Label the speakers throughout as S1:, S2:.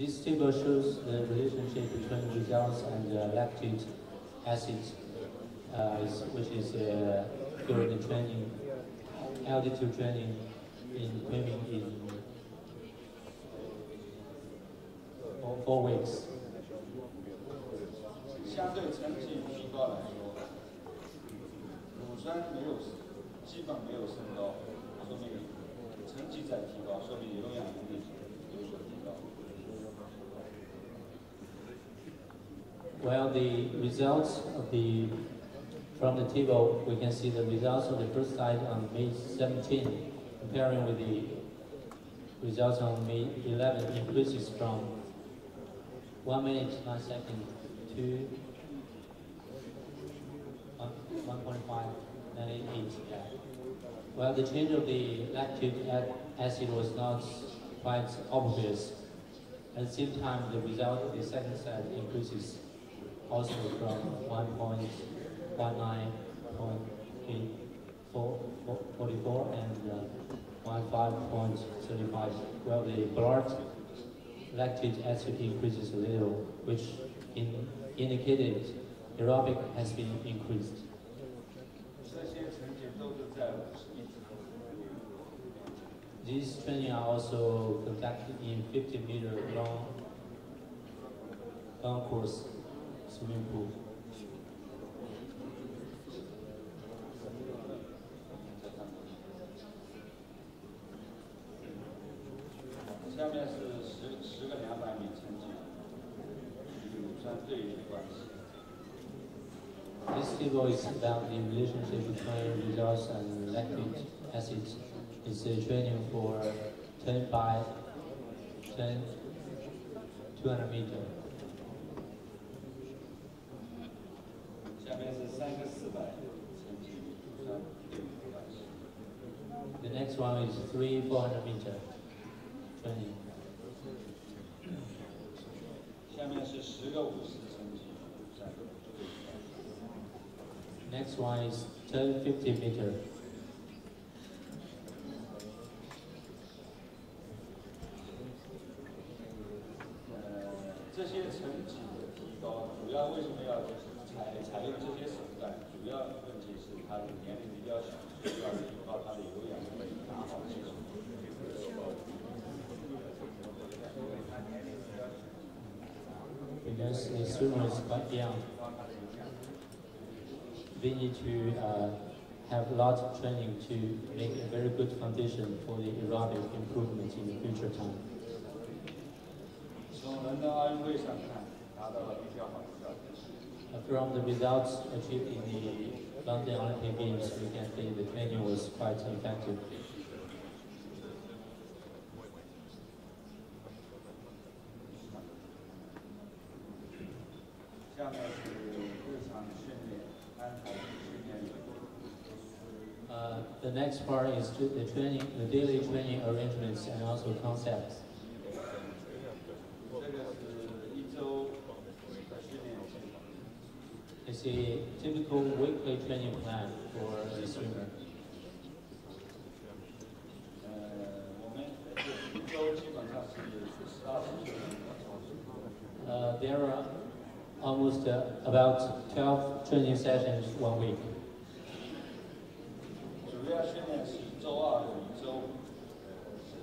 S1: This table shows the relationship between results and uh, lactic acid, uh, is, which is uh, during the training, altitude training in swimming in four, four weeks.
S2: 相对成绩提高来说，乳酸没有基本没有升高，说明成绩在提高，说明有氧
S1: Well, the results of the from the table, we can see the results of the first slide on May 17, comparing with the results on May 11, increases from 1 minute 9 seconds to 1, 1.5, 98. Yeah. Well, the change of the lactic acid was not quite obvious. At the same time, the result of the second set increases also from 1.19.44 and uh, 15.35. Well, the blood lactate acid increases a little, which in indicated aerobic has been increased. These training are also conducted in 50 meter long
S2: course.
S1: This figure is about the relationship between results and lactic acid. It's a training for 10 by 10, 200 meter. Is 3, 400 meter training.
S2: 下面是十个五十成绩。
S1: Next one is ten fifty meter.
S2: 呃，这些成绩的提高，主要为什么要采采用这些手段？主要问题是他的年龄比较小，
S1: because the swimmer is quite young. They need to uh, have a lot of training to make a very good foundation for the aerobic improvement in the future time.
S2: 从伦敦奥运会上看，达到了比较好的表现。
S1: Uh, From the results achieved in the London Olympic Games, we can say the training was quite effective.
S2: 下面是日常训练安排训练流。
S1: Uh, the next part is to the training, the daily training arrangements and also concepts.
S2: 这个是一周的训练计划。
S1: It's a typical weekly training plan for the swimmer.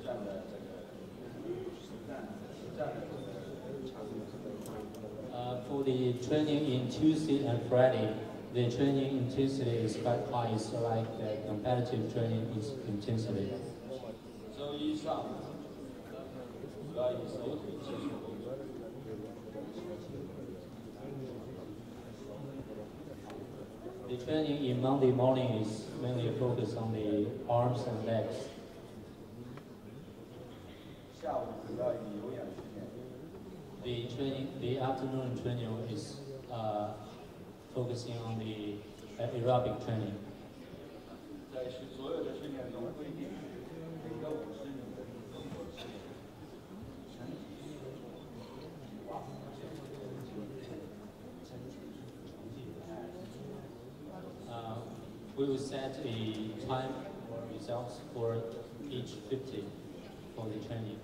S2: 战的这个强度。
S1: Uh, for the training in Tuesday and Friday, the training intensity is quite high. It's like the competitive training is intensity.
S2: 周一上午主要以手腿技术
S1: training in Monday morning is mainly focused on the arms and legs. The training, the afternoon training is uh, focusing on the aerobic training. we will set a time results for each 50 for the training.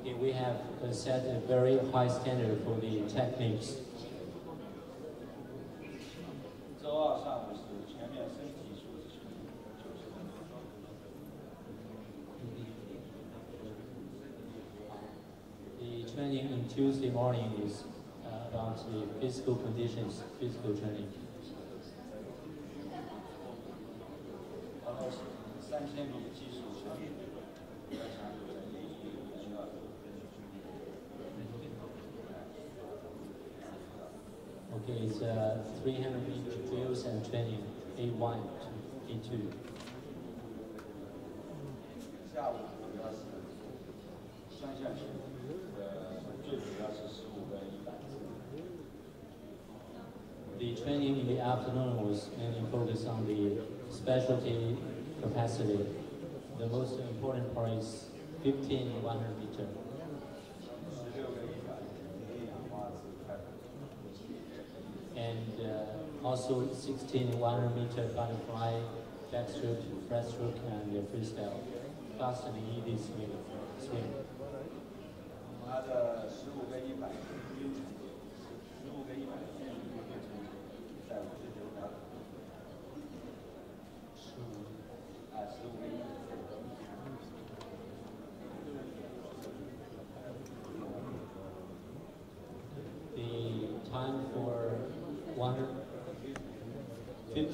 S2: Okay, we
S1: have set a very high standard for the techniques. patients physical training. Okay, it's uh, 300 meter drills and training, A1 to A2.
S2: Thank
S1: you. training in the afternoon was mainly focused on the specialty capacity. The most important part is 15 100 meter. And uh, also 16 100 meter butterfly, backstroke, breaststroke, and freestyle. Fast and easy swim. swim.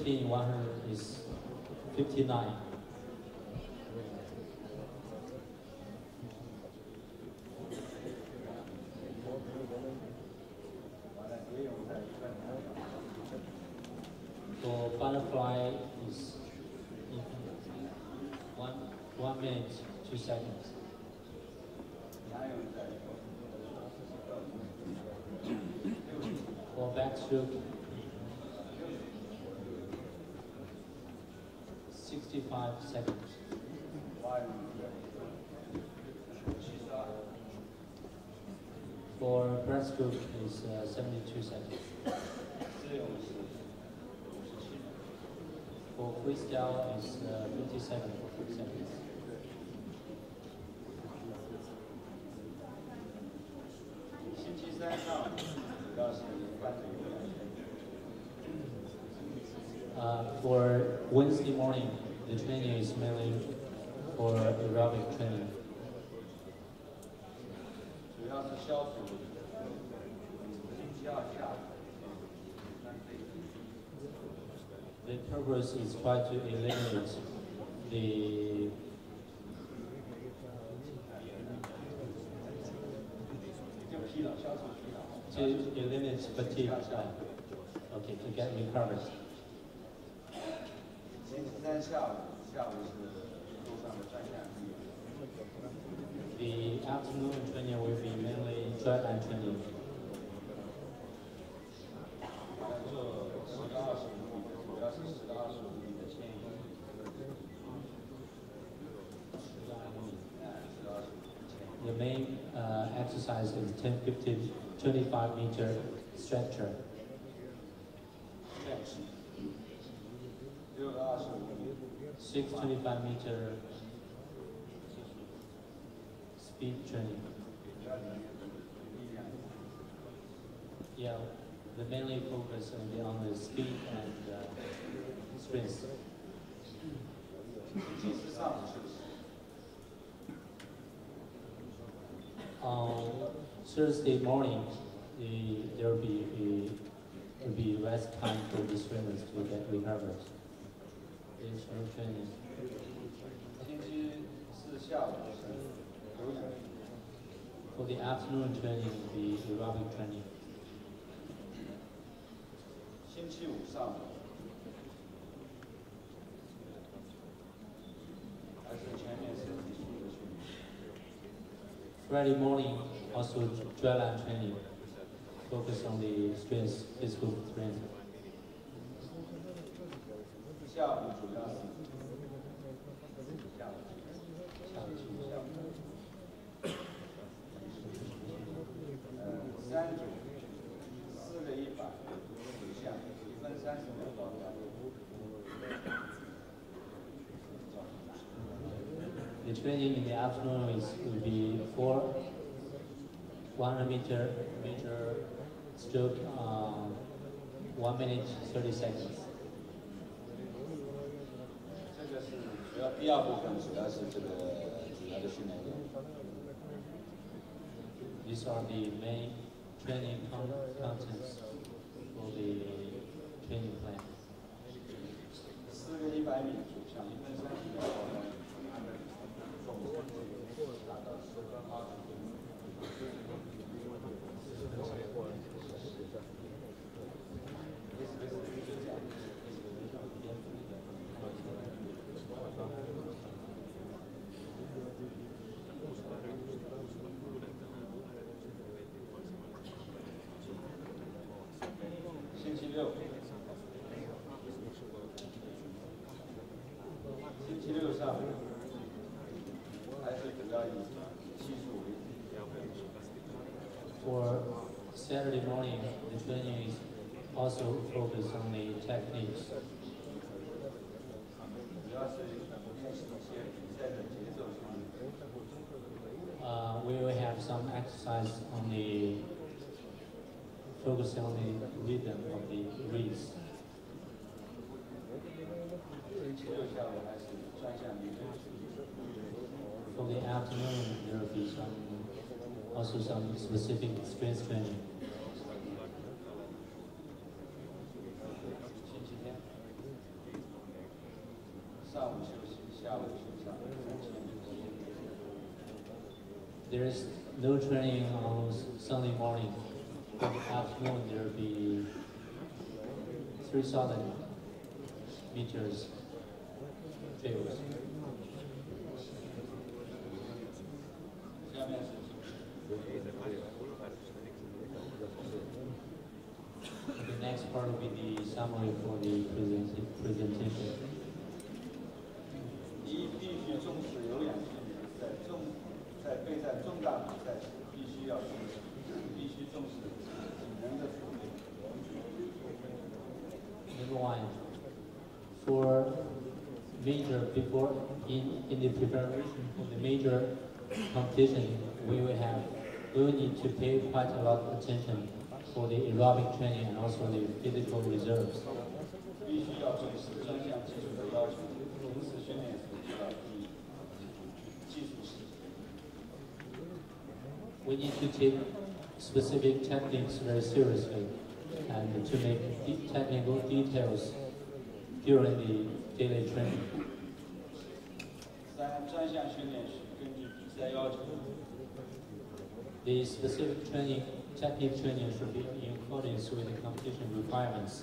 S1: 15, 100 is 59. For butterfly is one, one minute, two seconds. For backstroke for breast group is uh, 72 seconds. For freestyle is uh, 57 seconds. Uh, for Wednesday morning, the training is mainly for aerobic training.
S2: 消除星期二下午三倍。
S1: The purpose is try to eliminate the uh,
S2: 就疲劳，消除疲劳。
S1: to eliminate fatigue. uh, Okay, to get recovered.
S2: 星期三下午，下午是路上的专项运动。
S1: the afternoon training will be mainly dryland training. The main uh, exercise is 10, 15, 25 meter stretcher. Six 25 meter speed training.
S2: 主要里面力量。
S1: Yeah, the mainly focus on the, on the speed and uh, strength.
S2: 星期四上午是不是？
S1: On Thursday morning, the, there will be a, will be rest time for the swimmers to get recovered. It's no training.
S2: 星期四下午是有氧训练。
S1: For the afternoon training, the aerobic training.
S2: 星期五上午还是全面身体素质训练。
S1: Friday morning, also dry land training. Focus on the strength, physical strength. The training in the afternoon is will be four 100 meter meter stroke, um, one minute 30 seconds.
S2: 这个是主要第二部分，主要是这个主要的训练量。
S1: These are the main training con- contents Saturday morning, the training is also focused on the techniques. Uh, we will have some exercise on the focus on the rhythm of the
S2: reeds.
S1: For the afternoon, there will be some, also some specific strength training. meters trails.
S2: 下面是
S1: The next part will be the summary for the present- presentation.
S2: 一必须重视有氧训练，在重在备战重大
S1: major before in, in the preparation for the major competition, we will have we will need to pay quite a lot of attention for the aerobic training and also the physical reserves.
S2: 必须要重视专项技术的要求，平时训练时就要注意技术细节。
S1: We need to take specific techniques very seriously and to make de- technical details during the daily training. the specific training, technique training should be in accordance with the competition requirements.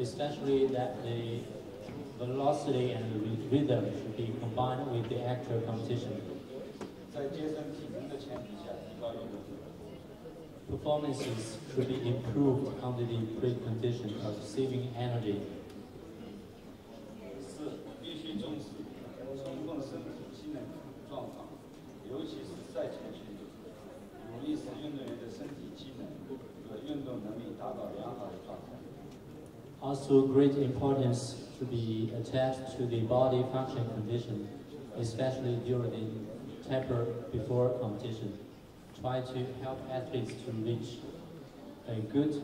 S1: Especially that the velocity and rhythm should be combined with the actual competition. Performances actually improved under the precondition of saving energy. Also, great importance should be attached to the body function condition, especially during the taper before competition. Try to help athletes to reach a good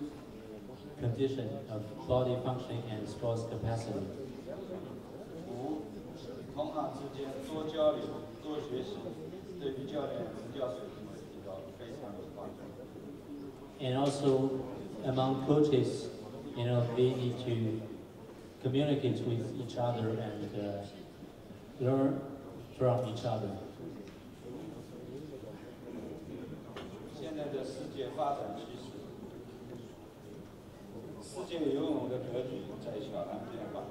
S1: condition of body function and sports capacity.
S2: 五，同行之间多交流、多学习，对于教练执教水平的提高非常有帮助。
S1: And also among coaches, you know, they need to communicate with each other and uh, learn from each other.
S2: 现在的世界发展趋势， 世界游泳的格局在小浪变化。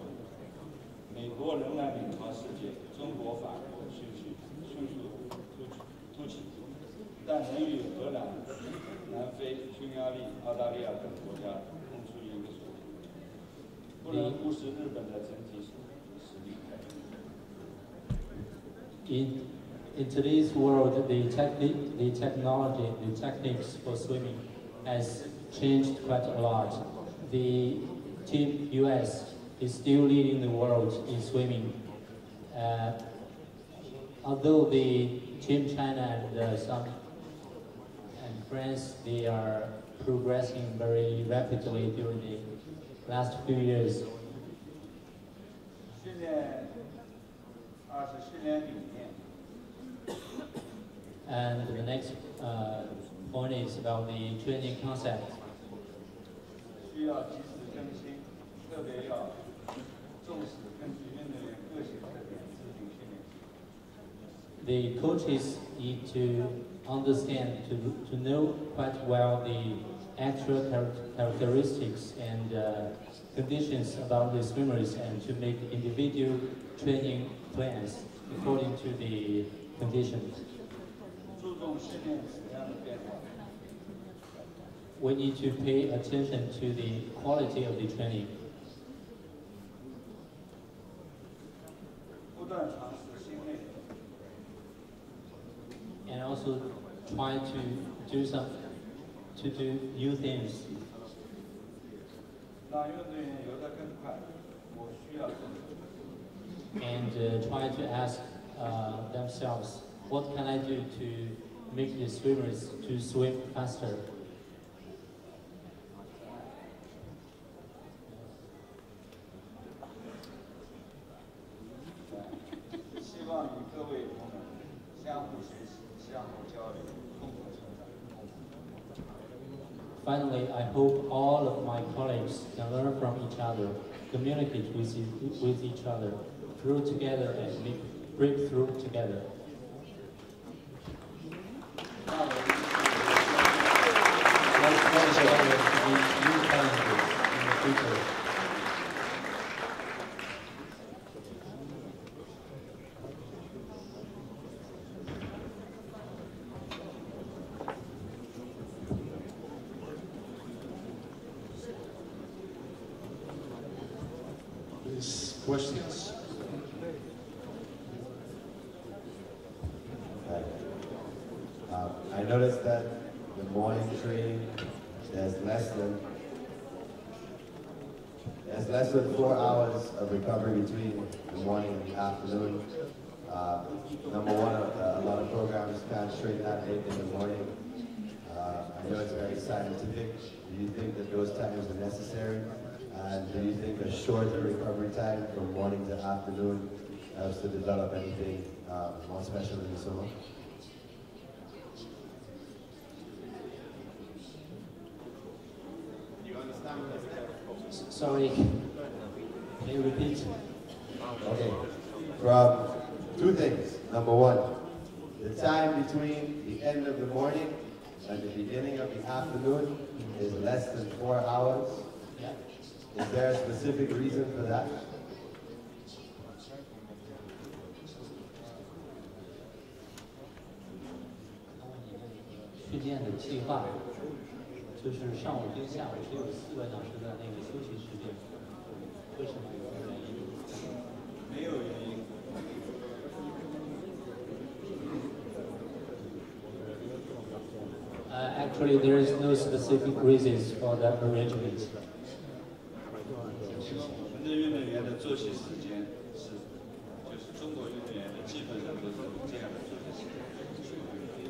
S2: 美国仍然领跑世界，中国、法国迅速迅速突起突起，但仍与荷兰、南非、匈牙利、澳大利亚等国家同处一个水平，不能忽视日本的整体实力。
S1: In, in today's world, the technique, the technology, the techniques for swimming has changed quite a lot. The team US is still leading the world in swimming. Uh, although the Team China and uh, some and France, they are progressing very rapidly during the last few years.
S2: 训练，二是训练理念，
S1: And the next uh, point is about the training concept.
S2: 需要及时更新，特别要重视根据运动员个性特点制定训练计划。
S1: The coaches need to understand, to, to know quite well the actual char- characteristics and uh, conditions about the swimmers and to make individual training plans according to the conditions.
S2: 注重训练质量的变化，
S1: we need to pay attention to the quality of the training. And also try to do some, to do new things. And uh, try to ask uh, themselves, what can I do to make the swimmers to swim faster? I hope all of my colleagues can learn from each other, communicate with, with each other, grow together and make breakthrough together.
S3: Please, questions?
S4: Um, I noticed that the morning training, there's less than there's less than four hours of recovery between the morning and the afternoon. Uh, number one, uh, a lot of programs can't train that late in the morning. Uh, I know it's very scientific. Do you think that those times are necessary? And do you think a shorter recovery time from morning to afternoon helps to develop anything uh, more special in the summer? You understand what I said?
S1: Sorry, can you repeat?
S4: Okay. From two things. Number one, the time between the end of the morning and the beginning of the afternoon is less than four hours.
S1: Yeah.
S4: Is there a specific reason for that?
S1: Uh, actually, there is no specific reasons for that arrangement.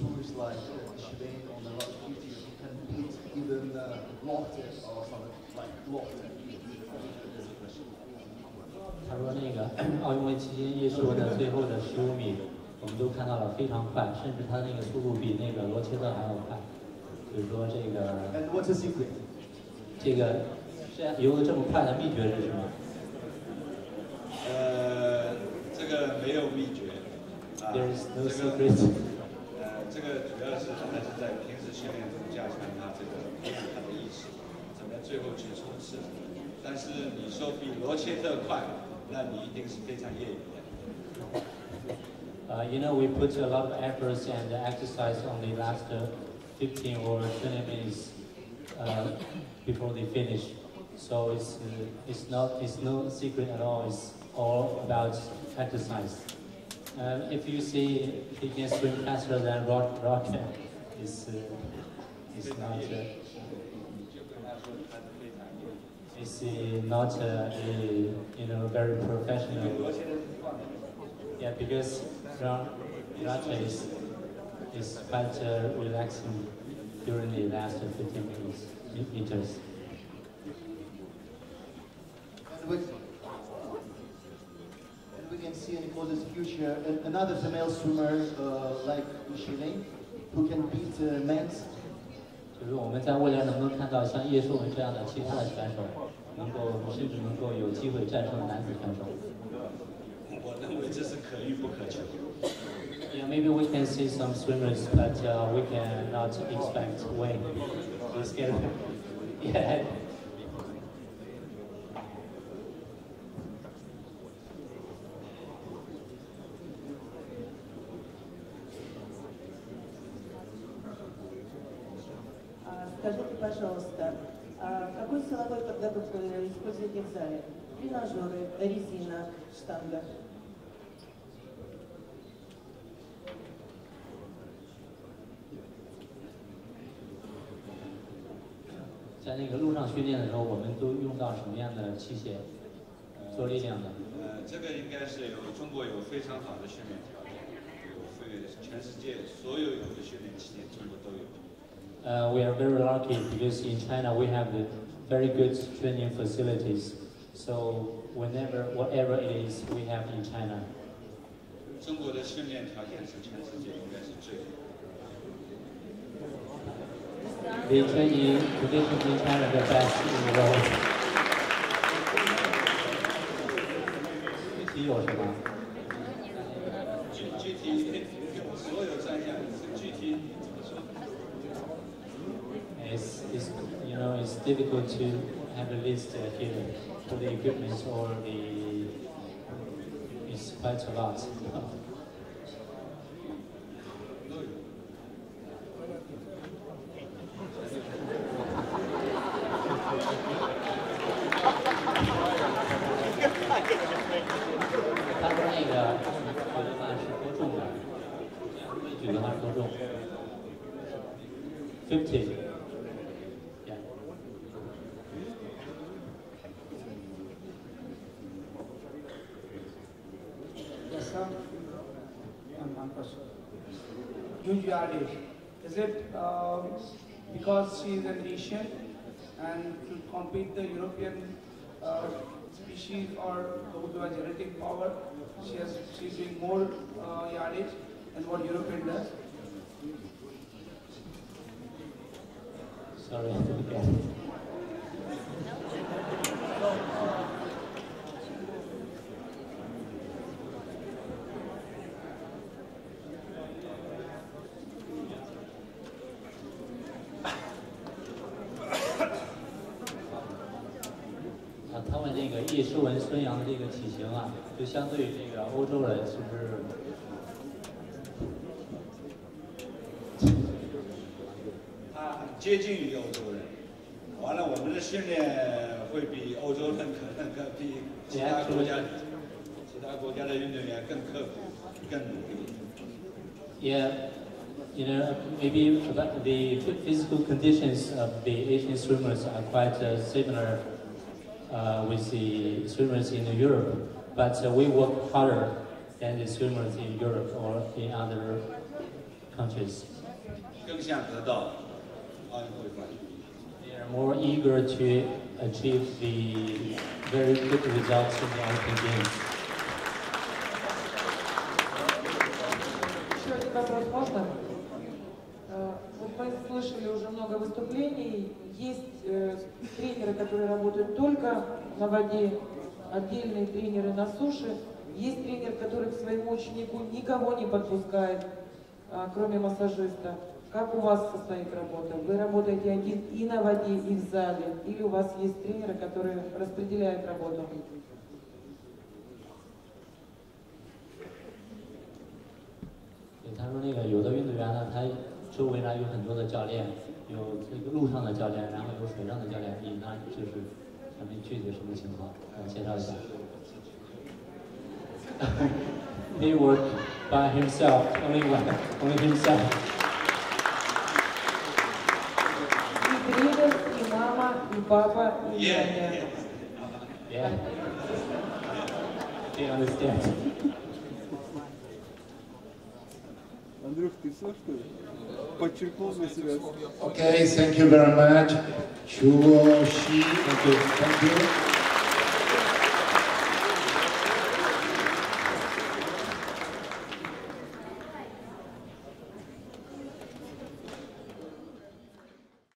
S5: tools like uh, Shebang on the Rocket Duty can beat even uh, Lochte or something like Lochte.
S1: 他说：“那个奥运会期间，叶世文的最后的十五米，我们都看到了非常快，甚至他那个速度比那个罗切特还要快。就是说这个，这个这样游得这么快的秘诀是什么？”
S2: 呃，这个没有秘诀。
S1: There's no secret.
S2: 呃，这个主要是还是在平时训练中加强他这个培养他的意识，怎么最后去冲刺。但是你说比罗切特快，那你一定是非常业余的。
S1: Uh, you know, we put a lot of efforts and exercise on the last uh, 15 or 20 minutes uh, before they finish. So it's uh, it's not it's no secret at all. It's all about exercise. Um, if you see he can swim faster than rock, is uh, is not uh, is uh, not a, you know very professional. Yeah, because Raja is is quite relaxing during the last 15 minutes, meters.
S5: And we, can see in Nicole's future another female swimmer uh, like Micheline who can beat uh, men's
S1: 就是我们在未来能不能看到像叶舒文这样的其他的选手，能够甚至能够有机会战胜男子选手。
S2: 我认为这是可遇不可求。
S1: Yeah, maybe we can see some swimmers, but uh, we cannot expect win. It's scary. Yeah.
S6: Тренажеры, резина, штанга.
S1: 在那个路上训练的时候，我们都用到什么样的器械做力量的？
S2: 呃，这个应该是有中国有非常好的训练条件，有非全世界所有有的训练器械中国都有。
S1: Uh, we are very lucky because in China we have the very good training facilities. So whenever, whatever it is, we have in China.
S2: 中国的训练条件是全世界应该是最好的。
S1: The training conditions in China are the best in the world. 具体有什么？
S2: 具具体所有专项具体怎么说？
S1: It's, it's, you know, it's difficult to have list uh, here for the equipment or the, it's quite a lot.
S2: 都
S7: Yardage. Is it um, because she is an Asian and to compete the European uh, species or those who have genetic power, she has she's doing more uh, yardage than what European does?
S1: Sorry, 孙杨的这个体型啊，就相对于这个欧洲人，是不是？
S2: 他很接近于欧洲人。完了，我们的训练会比欧洲人可能更比其他国家其他国家的运动员更刻苦、更努力。
S1: Yeah, you know, maybe the physical conditions of the Asian swimmers are quite uh, similar uh, Uh, with the swimmers in Europe, but uh, we work harder than the swimmers in Europe or in other countries. They are more eager to achieve the very good results in the Olympic Games.
S8: Вопрос? Э, вот мы слышали уже много выступлений Есть э, тренеры, которые работают только на воде, отдельные тренеры на суше. Есть тренер, который к своему ученику никого не подпускает, а, кроме массажиста. Как у вас состоит работа? Вы работаете один и на воде, и в зале? Или у вас есть тренеры, которые распределяют работу?
S1: 对他说那个有的运动员呢，他周围呢有很多的教练， 有这个路上的教练，然后有水上的教练，你呢就是咱们具体什么情况？呃，介绍一下。He worked by himself, only one, only himself.
S8: И тренер, и мама, и папа, и няня.
S1: Yeah. They understand.
S3: Okay, thank you very much. Chuo Shi.
S1: Thank you.
S3: Thank you.